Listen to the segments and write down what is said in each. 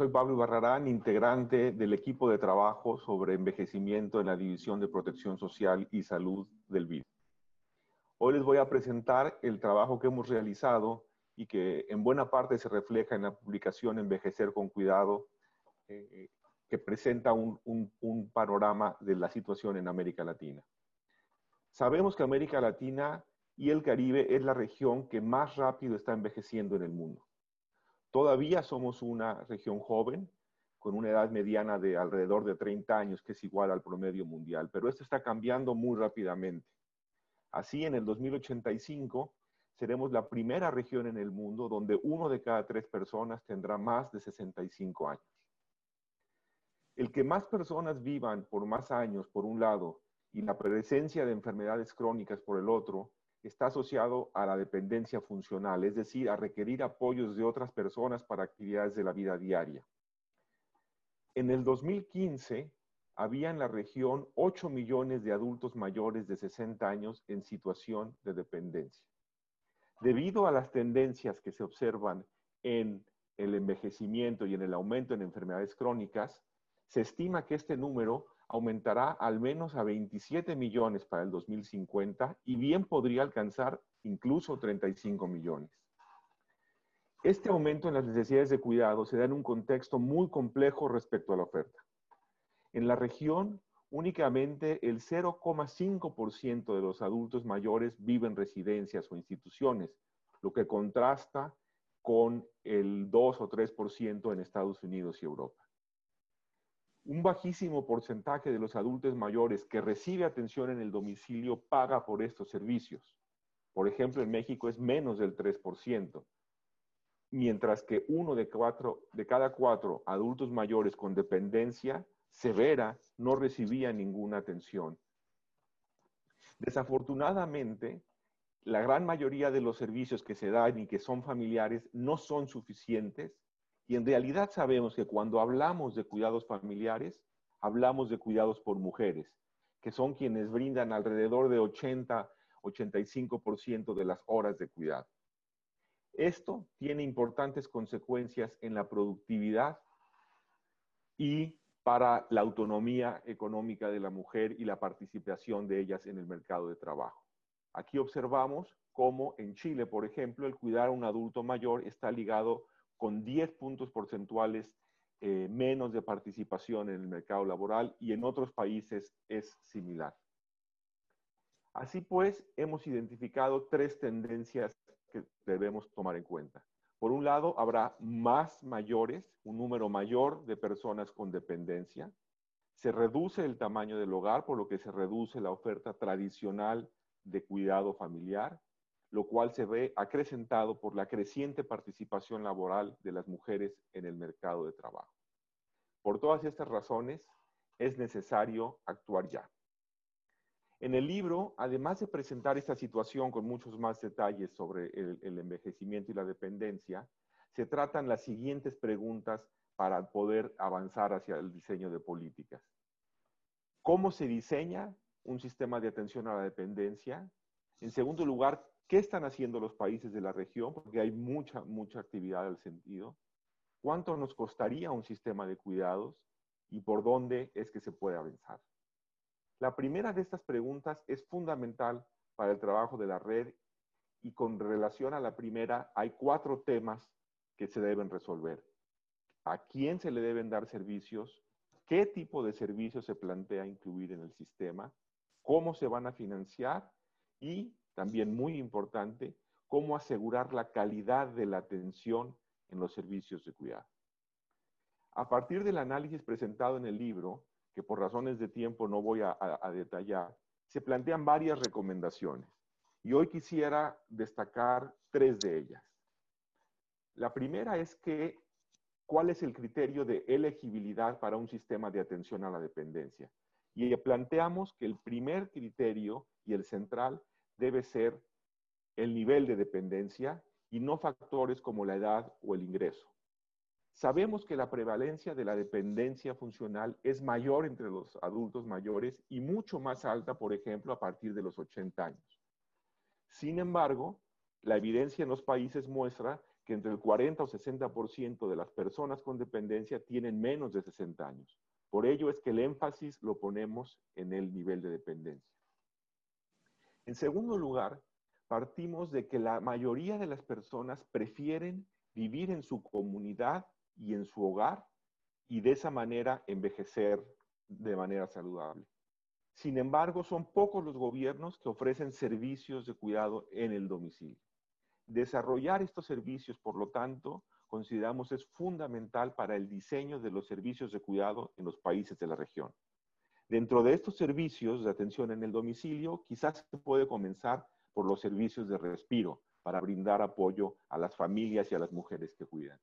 soy Pablo Barrarán, integrante del equipo de trabajo sobre envejecimiento en la División de Protección Social y Salud del BID. Hoy les voy a presentar el trabajo que hemos realizado y que en buena parte se refleja en la publicación Envejecer con Cuidado, eh, que presenta un panorama de la situación en América Latina. Sabemos que América Latina y el Caribe es la región que más rápido está envejeciendo en el mundo. Todavía somos una región joven, con una edad mediana de alrededor de 30 años, que es igual al promedio mundial, pero esto está cambiando muy rápidamente. Así, en el 2085, seremos la primera región en el mundo donde uno de cada tres personas tendrá más de 65 años. El que más personas vivan por más años, por un lado, y la presencia de enfermedades crónicas por el otro, está asociado a la dependencia funcional, es decir, a requerir apoyos de otras personas para actividades de la vida diaria. En el 2015, había en la región 8 millones de adultos mayores de 60 años en situación de dependencia. Debido a las tendencias que se observan en el envejecimiento y en el aumento en enfermedades crónicas, se estima que este número aumentará al menos a 27 millones para el 2050 y bien podría alcanzar incluso 35 millones. Este aumento en las necesidades de cuidado se da en un contexto muy complejo respecto a la oferta. En la región, únicamente el 0,5% de los adultos mayores viven en residencias o instituciones, lo que contrasta con el 2 o 3% en Estados Unidos y Europa un bajísimo porcentaje de los adultos mayores que recibe atención en el domicilio paga por estos servicios. Por ejemplo, en México es menos del 3%, mientras que uno de, cuatro, de cada cuatro adultos mayores con dependencia severa no recibía ninguna atención. Desafortunadamente, la gran mayoría de los servicios que se dan y que son familiares no son suficientes y en realidad sabemos que cuando hablamos de cuidados familiares, hablamos de cuidados por mujeres, que son quienes brindan alrededor de 80-85% de las horas de cuidado. Esto tiene importantes consecuencias en la productividad y para la autonomía económica de la mujer y la participación de ellas en el mercado de trabajo. Aquí observamos cómo en Chile, por ejemplo, el cuidar a un adulto mayor está ligado con 10 puntos porcentuales eh, menos de participación en el mercado laboral y en otros países es similar. Así pues, hemos identificado tres tendencias que debemos tomar en cuenta. Por un lado, habrá más mayores, un número mayor de personas con dependencia. Se reduce el tamaño del hogar, por lo que se reduce la oferta tradicional de cuidado familiar lo cual se ve acrecentado por la creciente participación laboral de las mujeres en el mercado de trabajo. Por todas estas razones, es necesario actuar ya. En el libro, además de presentar esta situación con muchos más detalles sobre el, envejecimiento y la dependencia, se tratan las siguientes preguntas para poder avanzar hacia el diseño de políticas. ¿Cómo se diseña un sistema de atención a la dependencia? En segundo lugar, ¿Qué están haciendo los países de la región? Porque hay mucha, mucha actividad al sentido. ¿Cuánto nos costaría un sistema de cuidados? ¿Y por dónde es que se puede avanzar? La primera de estas preguntas es fundamental para el trabajo de la red y con relación a la primera hay cuatro temas que se deben resolver. ¿A quién se le deben dar servicios? ¿Qué tipo de servicios se plantea incluir en el sistema? ¿Cómo se van a financiar? Y también muy importante, cómo asegurar la calidad de la atención en los servicios de cuidado. A partir del análisis presentado en el libro, que por razones de tiempo no voy a, detallar, se plantean varias recomendaciones. Y hoy quisiera destacar tres de ellas. La primera es que, ¿cuál es el criterio de elegibilidad para un sistema de atención a la dependencia? Y planteamos que el primer criterio y el central debe ser el nivel de dependencia y no factores como la edad o el ingreso. Sabemos que la prevalencia de la dependencia funcional es mayor entre los adultos mayores y mucho más alta, por ejemplo, a partir de los 80 años. Sin embargo, la evidencia en los países muestra que entre el 40 o 60% de las personas con dependencia tienen menos de 60 años. Por ello es que el énfasis lo ponemos en el nivel de dependencia. En segundo lugar, partimos de que la mayoría de las personas prefieren vivir en su comunidad y en su hogar y de esa manera envejecer de manera saludable. Sin embargo, son pocos los gobiernos que ofrecen servicios de cuidado en el domicilio. Desarrollar estos servicios, por lo tanto, consideramos es fundamental para el diseño de los servicios de cuidado en los países de la región. Dentro de estos servicios de atención en el domicilio, quizás se puede comenzar por los servicios de respiro para brindar apoyo a las familias y a las mujeres que cuidan.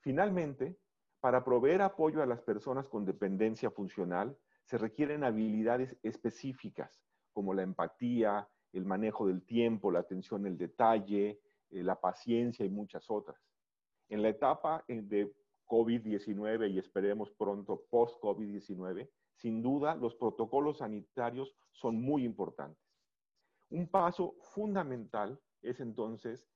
Finalmente, para proveer apoyo a las personas con dependencia funcional, se requieren habilidades específicas como la empatía, el manejo del tiempo, la atención al detalle, eh, la paciencia y muchas otras. En la etapa eh, de COVID-19 y esperemos pronto post-COVID-19, sin duda los protocolos sanitarios son muy importantes. Un paso fundamental es entonces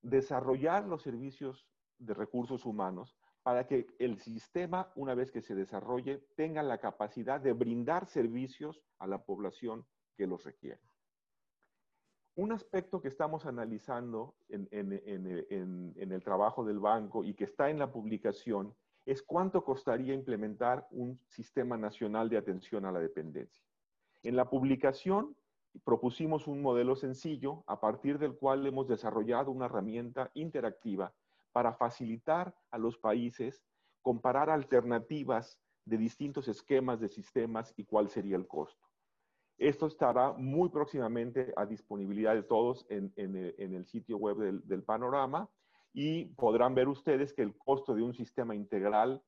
desarrollar los servicios de recursos humanos para que el sistema, una vez que se desarrolle, tenga la capacidad de brindar servicios a la población que los requiere. Un aspecto que estamos analizando en, el trabajo del banco y que está en la publicación es cuánto costaría implementar un sistema nacional de atención a la dependencia. En la publicación propusimos un modelo sencillo a partir del cual hemos desarrollado una herramienta interactiva para facilitar a los países comparar alternativas de distintos esquemas de sistemas y cuál sería el costo. Esto estará muy próximamente a disponibilidad de todos en, el sitio web del, panorama y podrán ver ustedes que el costo de un sistema integral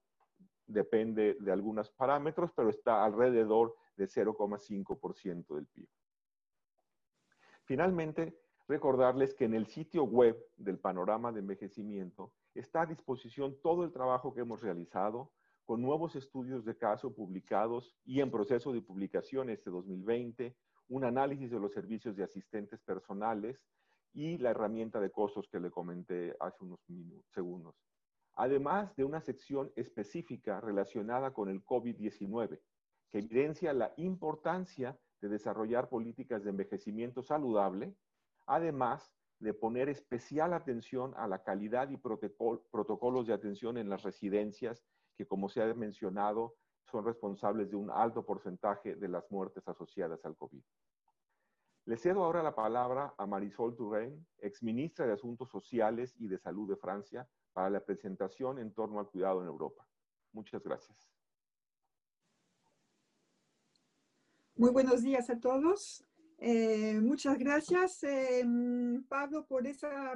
depende de algunos parámetros, pero está alrededor de 0,5% del PIB. Finalmente, recordarles que en el sitio web del panorama de envejecimiento está a disposición todo el trabajo que hemos realizado con nuevos estudios de caso publicados y en proceso de publicación este 2020, un análisis de los servicios de asistentes personales y la herramienta de costos que le comenté hace unos segundos. Además de una sección específica relacionada con el COVID-19, que evidencia la importancia de desarrollar políticas de envejecimiento saludable además de poner especial atención a la calidad y protocolos de atención en las residencias, que como se ha mencionado, son responsables de un alto porcentaje de las muertes asociadas al COVID. Le cedo ahora la palabra a Marisol Touraine, exministra de Asuntos Sociales y de Salud de Francia, para la presentación en torno al cuidado en Europa. Muchas gracias. Muy buenos días a todos. Eh, muchas gracias, eh, Pablo, por esa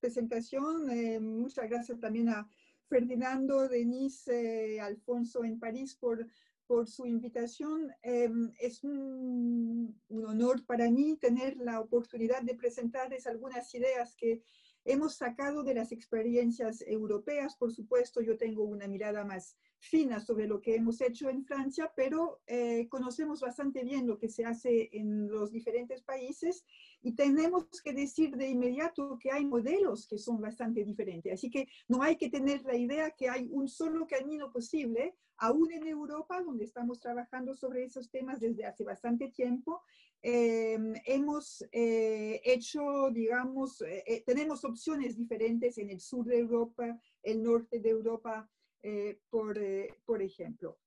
presentación. Eh, muchas gracias también a Ferdinando, Denise, Alfonso en París por, por su invitación. es un, un, honor para mí tener la oportunidad de presentarles algunas ideas que hemos sacado de las experiencias europeas. Por supuesto, yo tengo una mirada más fina sobre lo que hemos hecho en Francia, pero eh, conocemos bastante bien lo que se hace en los diferentes países y tenemos que decir de inmediato que hay modelos que son bastante diferentes. Así que no hay que tener la idea que hay un solo camino posible, aún en Europa, donde estamos trabajando sobre esos temas desde hace bastante tiempo. Eh, hemos eh, hecho, digamos, tenemos opciones diferentes en el sur de Europa, el norte de Europa, eh, por, eh, por ejemplo.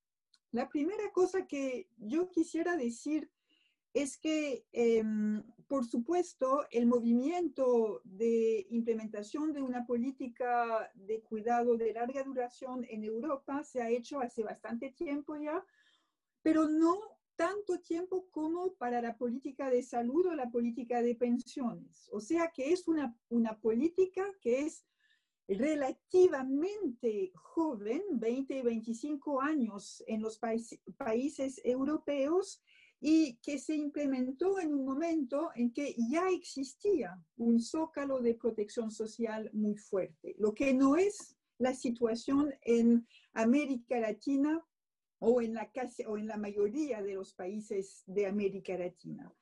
La primera cosa que yo quisiera decir es que, em, por supuesto, el movimiento de implementación de una política de cuidado de larga duración en Europa se ha hecho hace bastante tiempo ya, pero no tanto tiempo como para la política de salud o la política de pensiones. O sea que es una, una política que es relativamente joven, 20 y 25 años en los países europeos y que se implementó en un momento en que ya existía un zócalo de protección social muy fuerte, lo que no es la situación en América Latina o en la, casi, o en la mayoría de los países de América Latina.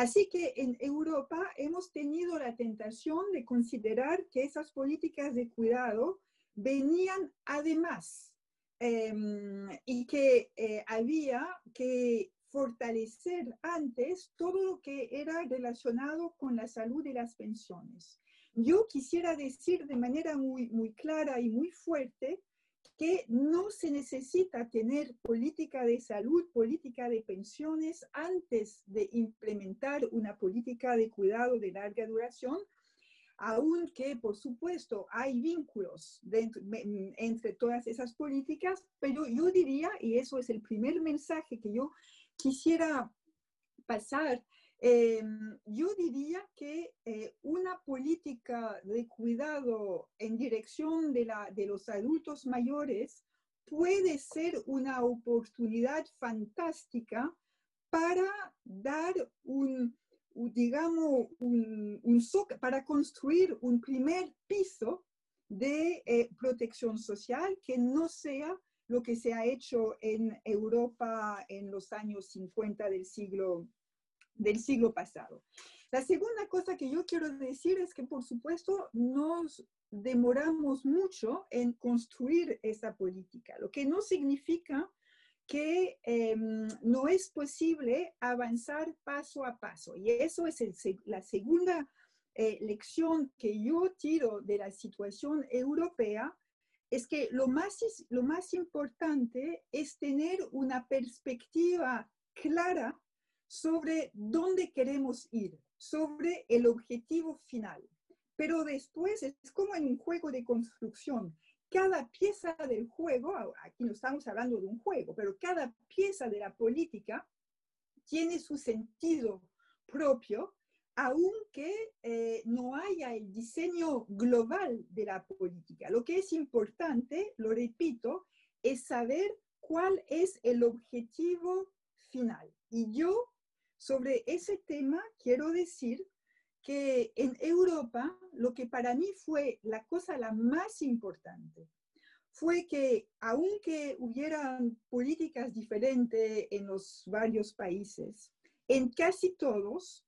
Así que en Europa hemos tenido la tentación de considerar que esas políticas de cuidado venían además em, y que eh, había que fortalecer antes todo lo que era relacionado con la salud y las pensiones. Yo quisiera decir de manera muy, muy clara y muy fuerte que no se necesita tener política de salud, política de pensiones antes de implementar una política de cuidado de larga duración, aunque por supuesto hay vínculos entre todas esas políticas, pero yo diría, y eso es el primer mensaje que yo quisiera pasar, eh, yo diría que eh, una política de cuidado en dirección de, la, de los adultos mayores puede ser una oportunidad fantástica para dar un, digamos, un, un para construir un primer piso de eh, protección social que no sea lo que se ha hecho en Europa en los años 50 del siglo del siglo pasado. La segunda cosa que yo quiero decir es que, por supuesto, nos demoramos mucho en construir esa política, lo que no significa que em, no es posible avanzar paso a paso. Y eso es la segunda eh, lección que yo tiro de la situación europea, es que lo más, lo más importante es tener una perspectiva clara sobre dónde queremos ir, sobre el objetivo final. Pero después es como en un juego de construcción. Cada pieza del juego, aquí no estamos hablando de un juego, pero cada pieza de la política tiene su sentido propio, aunque eh, no haya el diseño global de la política. Lo que es importante, lo repito, es saber cuál es el objetivo final. Y yo sobre ese tema, quiero decir que en Europa lo que para mí fue la cosa la más importante fue que aunque hubieran políticas diferentes en los varios países, en casi todos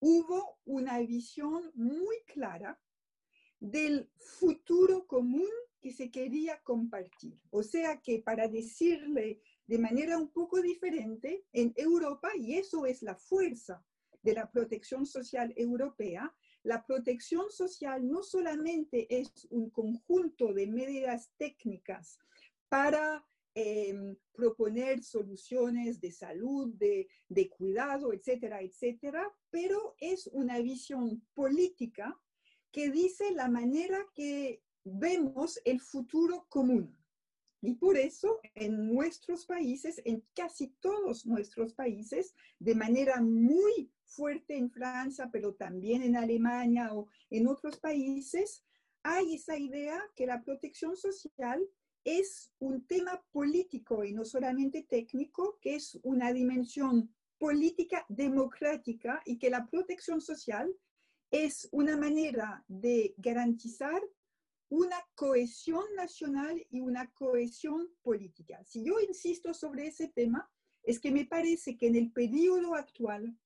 hubo una visión muy clara del futuro común que se quería compartir. O sea que para decirle de manera un poco diferente en Europa, y eso es la fuerza de la protección social europea. La protección social no solamente es un conjunto de medidas técnicas para em, proponer soluciones de salud, de, de cuidado, etcétera, etcétera, pero es una visión política que dice la manera que vemos el futuro común. Y por eso en nuestros países, en casi todos nuestros países, de manera muy fuerte en Francia, pero también en Alemania o en otros países, hay esa idea que la protección social es un tema político y no solamente técnico, que es una dimensión política democrática y que la protección social es una manera de garantizar una cohesión nacional y una cohesión política. Si yo insisto sobre ese tema, es que me parece que en el periodo actual,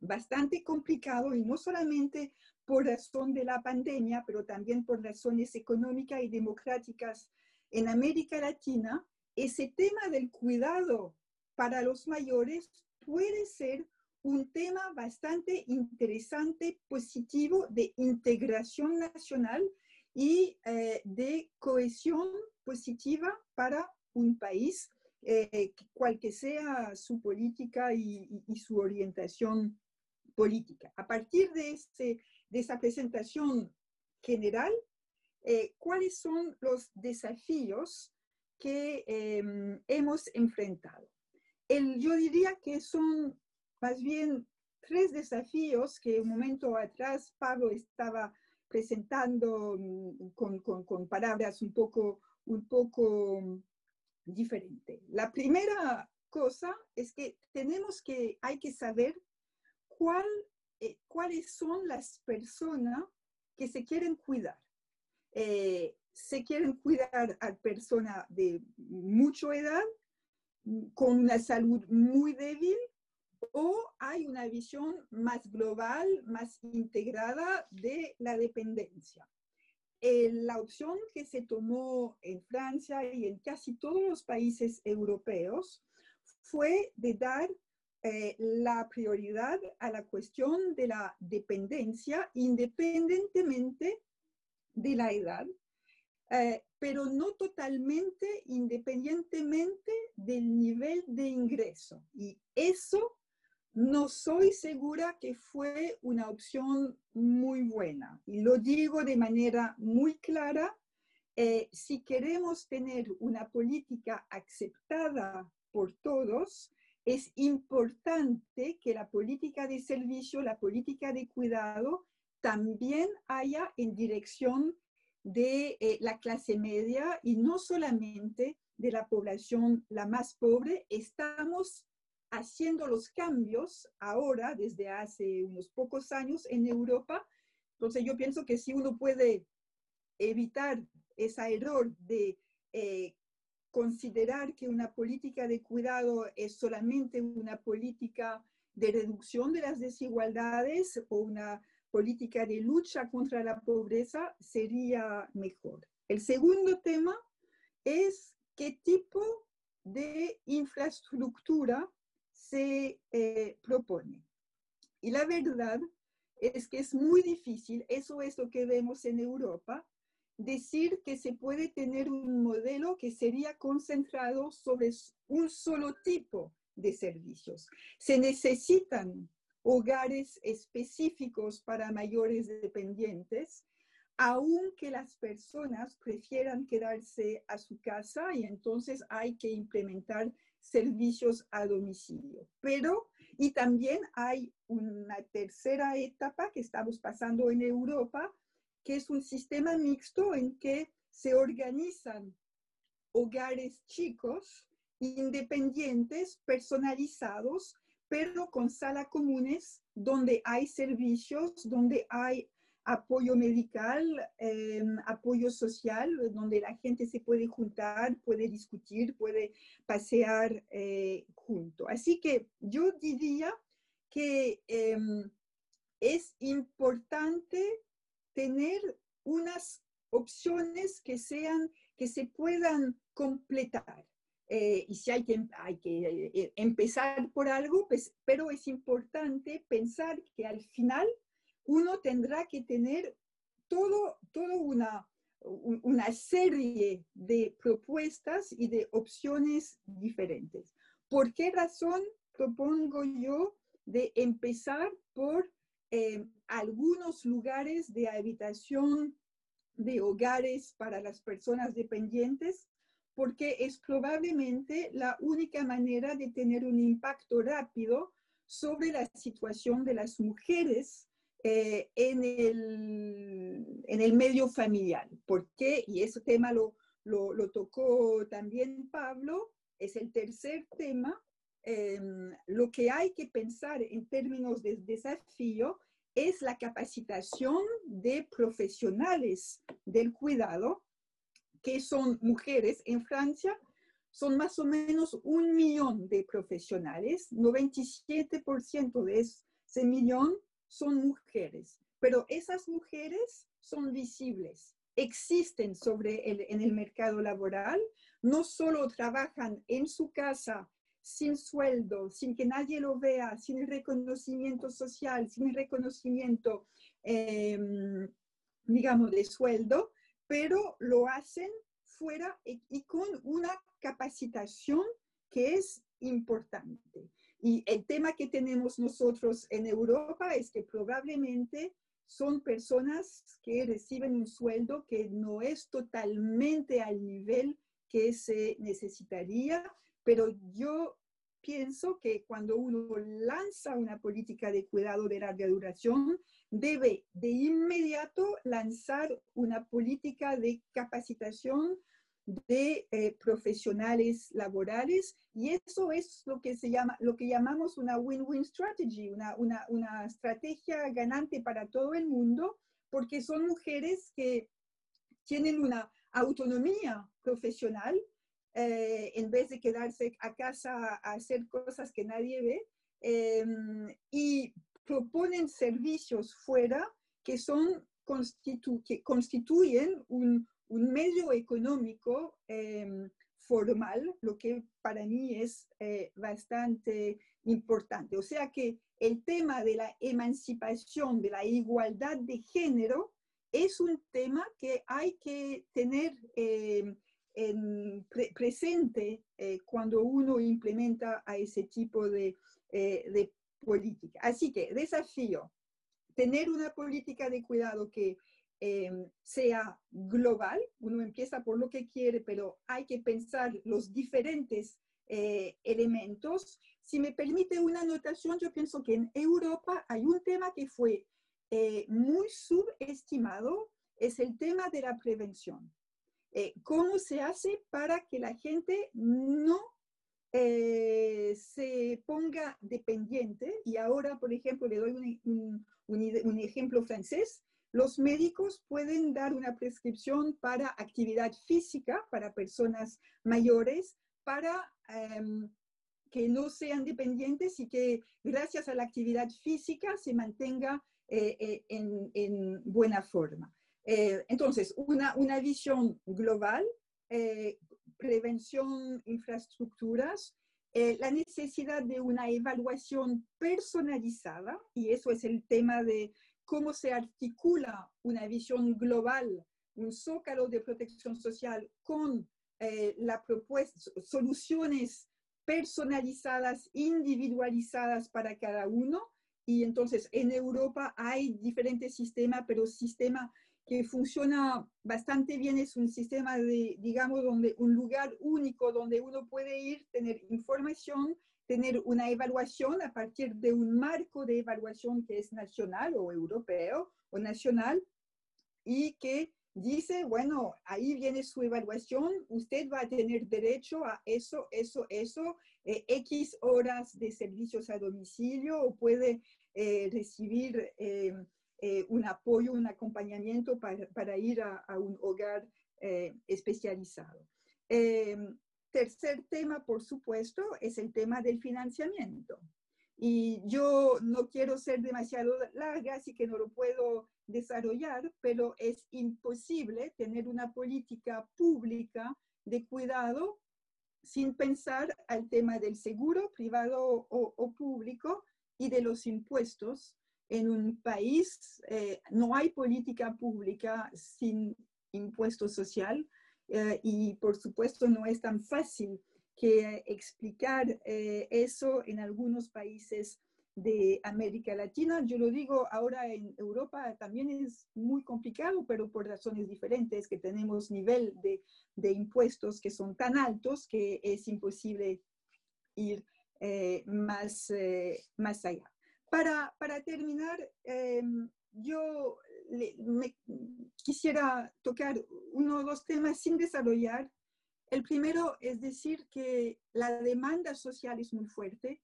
bastante complicado, y no solamente por razón de la pandemia, pero también por razones económicas y democráticas en América Latina, ese tema del cuidado para los mayores puede ser un tema bastante interesante, positivo, de integración nacional y eh, de cohesión positiva para un país, eh, cual que sea su política y, su orientación política. A partir de, este, de esa presentación general, eh, ¿cuáles son los desafíos que em, hemos enfrentado? El, yo diría que son más bien tres desafíos que un momento atrás Pablo estaba presentando mm, con, con, palabras un poco, un poco diferente. La primera cosa es que tenemos que, hay que saber cuál, eh, cuáles son las personas que se quieren cuidar. Eh, se quieren cuidar a personas de mucha edad, con una salud muy débil o hay una visión más global, más integrada de la dependencia. la opción que se tomó en Francia y en casi todos los países europeos fue de dar eh, la prioridad a la cuestión de la dependencia independientemente de la edad, eh, pero no totalmente independientemente del nivel de ingreso. Y eso no soy segura que fue una opción muy buena. Y lo digo de manera muy clara. Eh, si queremos tener una política aceptada por todos, es importante que la política de servicio, la política de cuidado, también haya en dirección de eh, la clase media y no solamente de la población la más pobre. Estamos haciendo los cambios ahora, desde hace unos pocos años en Europa. Entonces yo pienso que si uno puede evitar ese error de eh, considerar que una política de cuidado es solamente una política de reducción de las desigualdades o una política de lucha contra la pobreza sería mejor. El segundo tema es qué tipo de infraestructura se eh, propone. Y la verdad es que es muy difícil, eso es lo que vemos en Europa, decir que se puede tener un modelo que sería concentrado sobre un solo tipo de servicios. Se necesitan hogares específicos para mayores dependientes, aunque las personas prefieran quedarse a su casa y entonces hay que implementar servicios a domicilio. Pero, y también hay una tercera etapa que estamos pasando en Europa, que es un sistema mixto en que se organizan hogares chicos, independientes, personalizados, pero con salas comunes donde hay servicios, donde hay apoyo medical, em, apoyo social, donde la gente se puede juntar, puede discutir, puede pasear eh, junto. Así que yo diría que em, es importante tener unas opciones que sean, que se puedan completar. Eh, y si hay que, hay que eh, empezar por algo, pues, pero es importante pensar que al final uno tendrá que tener todo, todo una, una serie de propuestas y de opciones diferentes. ¿Por qué razón propongo yo de empezar por eh, algunos lugares de habitación de hogares para las personas dependientes, porque es probablemente la única manera de tener un impacto rápido sobre la situación de las mujeres eh, en, el, en, el, medio familiar. ¿Por qué? Y ese tema lo, lo, lo tocó también Pablo, es el tercer tema Em, lo que hay que pensar en términos de desafío es la capacitación de profesionales del cuidado, que son mujeres. En Francia son más o menos un millón de profesionales, 97% de ese millón son mujeres, pero esas mujeres son visibles, existen sobre el, en el mercado laboral, no solo trabajan en su casa sin sueldo, sin que nadie lo vea, sin reconocimiento social, sin reconocimiento, em, digamos, de sueldo, pero lo hacen fuera y, con una capacitación que es importante. Y el tema que tenemos nosotros en Europa es que probablemente son personas que reciben un sueldo que no es totalmente al nivel que se necesitaría pero yo pienso que cuando uno lanza una política de cuidado de larga duración, debe de inmediato lanzar una política de capacitación de eh, profesionales laborales y eso es lo que se llama lo que llamamos una win-win strategy, una, una, una estrategia ganante para todo el mundo porque son mujeres que tienen una autonomía profesional eh, en vez de quedarse a casa a hacer cosas que nadie ve, em, y proponen servicios fuera que son que constituyen un, un medio económico em, formal, lo que para mí es eh, bastante importante. O sea que el tema de la emancipación, de la igualdad de género, es un tema que hay que tener em, en presente eh, cuando uno implementa a ese tipo de, eh, de política. Así que desafío, tener una política de cuidado que em, sea global, uno empieza por lo que quiere, pero hay que pensar los diferentes eh, elementos. Si me permite una anotación, yo pienso que en Europa hay un tema que fue eh, muy subestimado, es el tema de la prevención. Eh, ¿Cómo se hace para que la gente no se ponga dependiente? Y ahora, por ejemplo, le doy un, un, ejemplo francés. Los médicos pueden dar una prescripción para actividad física para personas mayores, para em, que no sean dependientes y que gracias a la actividad física se mantenga eh, eh, en, buena forma. Eh, entonces, una, una, visión global, prevención, infraestructuras, la necesidad de una evaluación personalizada, y eso es el tema de cómo se articula una visión global, un zócalo de protección social con eh, la propuesta, soluciones personalizadas, individualizadas para cada uno. Y entonces en Europa hay diferentes sistemas, pero sistema que funciona bastante bien es un sistema de, digamos, donde un lugar único donde uno puede ir, tener información, tener una evaluación a partir de un marco de evaluación que es nacional o europeo o nacional y que dice, bueno, ahí viene su evaluación, usted va a tener derecho a eso, eso, eso, eh, X horas de servicios a domicilio o puede eh, recibir eh, un apoyo, un acompañamiento para, ir a, un hogar especializado. Tercer tema, por supuesto, es el tema del financiamiento. Y yo no quiero ser demasiado larga, así que no lo puedo desarrollar, pero es imposible tener una política pública de cuidado sin pensar al tema del seguro privado o, público y de los impuestos. En un país eh, no hay política pública sin impuesto social eh, y por supuesto no es tan fácil que explicar eh, eso en algunos países de América Latina. Yo lo digo ahora en Europa también es muy complicado, pero por razones diferentes, que tenemos nivel de, de impuestos que son tan altos que es imposible ir eh, más, eh, más allá. Para, para terminar, em, yo quisiera tocar uno o dos temas sin desarrollar. El primero es decir que la demanda social es muy fuerte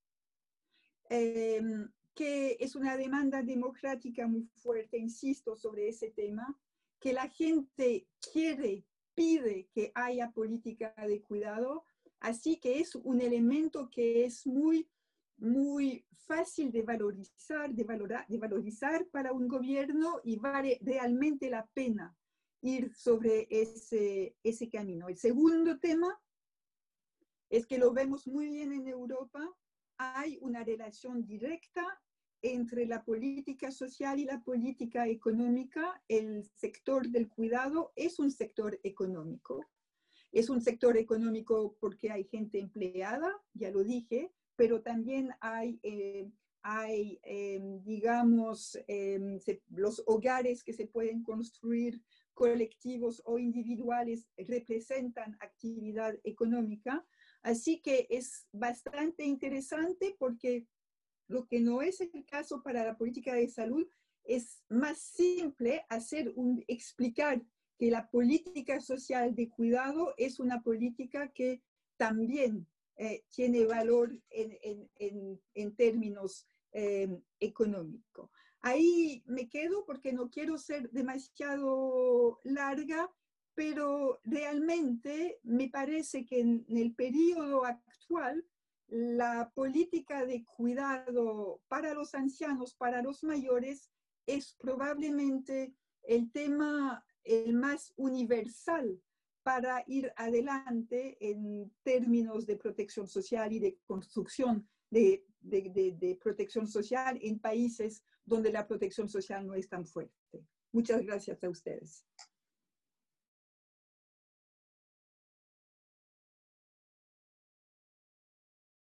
Em, que es una demanda democrática muy fuerte, insisto sobre ese tema, que la gente quiere, pide que haya política de cuidado, así que es un elemento que es muy, muy fácil de valorizar, de, valorar, de valorizar para un gobierno y vale realmente la pena ir sobre ese, ese camino. El segundo tema es que lo vemos muy bien en Europa, hay una relación directa entre la política social y la política económica. El sector del cuidado es un sector económico. Es un sector económico porque hay gente empleada, ya lo dije, pero también hay, eh, hay em, digamos, em, los hogares que se pueden construir colectivos o individuales representan actividad económica. Así que es bastante interesante porque lo que no es el caso para la política de salud es más simple hacer un, explicar que la política social de cuidado es una política que también eh, tiene valor en, términos eh, económicos. Ahí me quedo porque no quiero ser demasiado larga, pero realmente me parece que en el periodo actual la política de cuidado para los ancianos, para los mayores, es probablemente el tema el más universal para ir adelante en términos de protección social y de construcción de, protección social en países donde la protección social no es tan fuerte. Muchas gracias a ustedes.